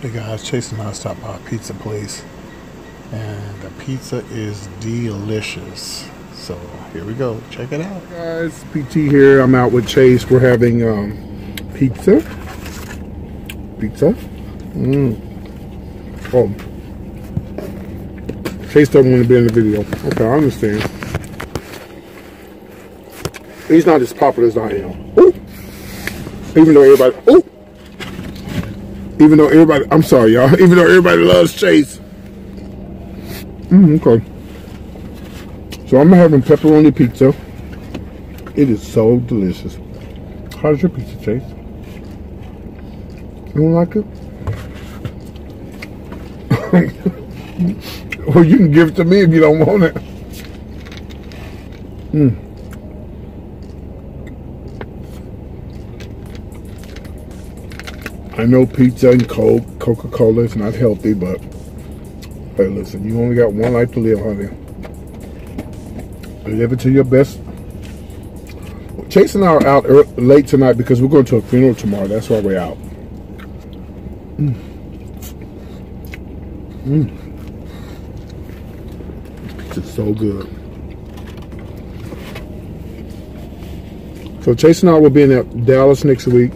Hey guys, Chase and I stopped by a pizza place and the pizza is delicious. So here we go, check it out. Guys, PT here. I'm out with Chase. We're having um, pizza. Pizza. Mmm. Oh. Chase doesn't want to be in the video. Okay, I understand. He's not as popular as I am. Ooh. Even though everybody, ooh. Even though everybody, I'm sorry, y'all. Even though everybody loves Chase. Mm, okay. So I'm having pepperoni pizza. It is so delicious. How's your pizza, Chase? You don't like it? well, you can give it to me if you don't want it. Mm. I know pizza and Coke, Coca-Cola is not healthy, but hey, listen, you only got one life to live, honey. Live it to your best. Chase and I are out early, late tonight because we're going to a funeral tomorrow. That's why we're out. Mm. Mm. Pizza's so good. So Chase and I will be in Dallas next week.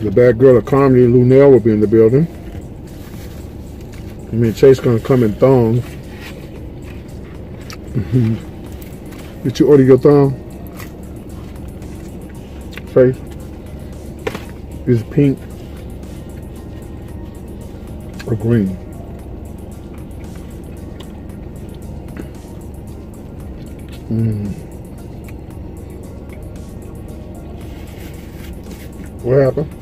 The bad girl of comedy, Luenell, will be in the building. I mean, Chase gonna come in thong. Did you order your thong? Face. Is pink or green? Mm. What happened?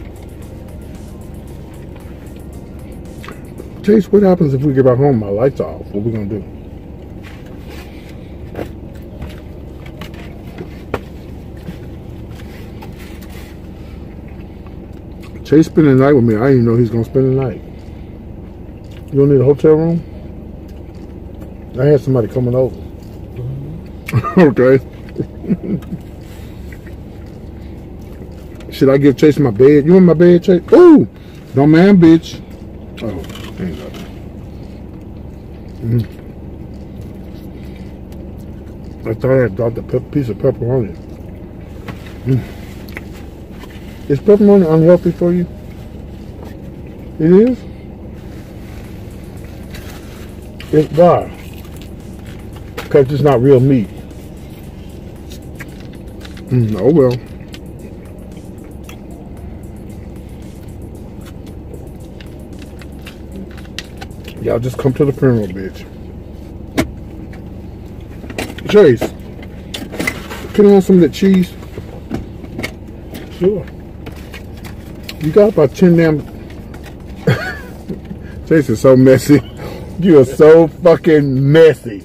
Chase, what happens if we get back home my lights off? What we gonna do? Chase spending the night with me. I didn't even know he's gonna spend the night. You don't need a hotel room? I had somebody coming over. okay. Should I give Chase my bed? You want my bed, Chase? Ooh! Don't man, bitch. Oh, ain't nothing. Mm. I thought I dropped a piece of pepperoni. Mm. Is pepperoni unhealthy for you? It is? It's why? Because it's not real meat. Mm, oh well. Y'all just come to the funeral, bitch. Chase, can I have some of that cheese? Sure. You got about 10 damn... Chase is so messy. You are so fucking messy.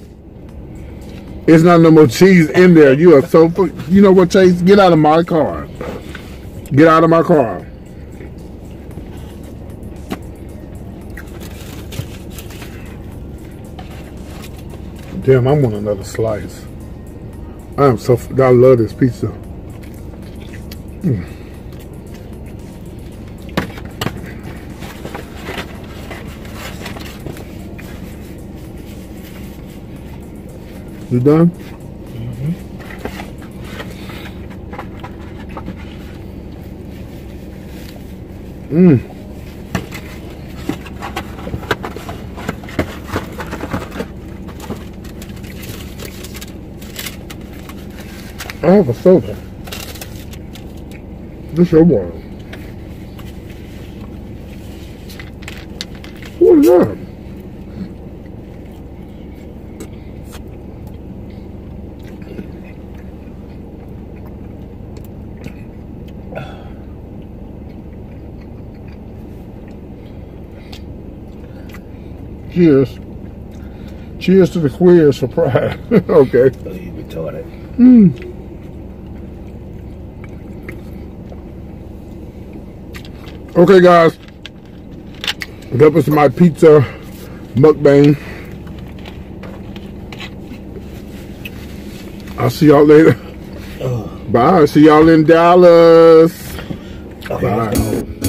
It's not no more cheese in there. You are so... You know what, Chase? Get out of my car. Get out of my car. Damn, I want another slice. I am so... I love this pizza. Mm. You done? Mm-hmm. Mmm. I have a soda. This your water. What is that? Cheers. Cheers to the queers surprise. okay. Oh, you retarded. Mm. Okay, guys. That was my pizza mukbang. I'll see y'all later. Uh. Bye. See y'all in Dallas. Oh, okay, Bye.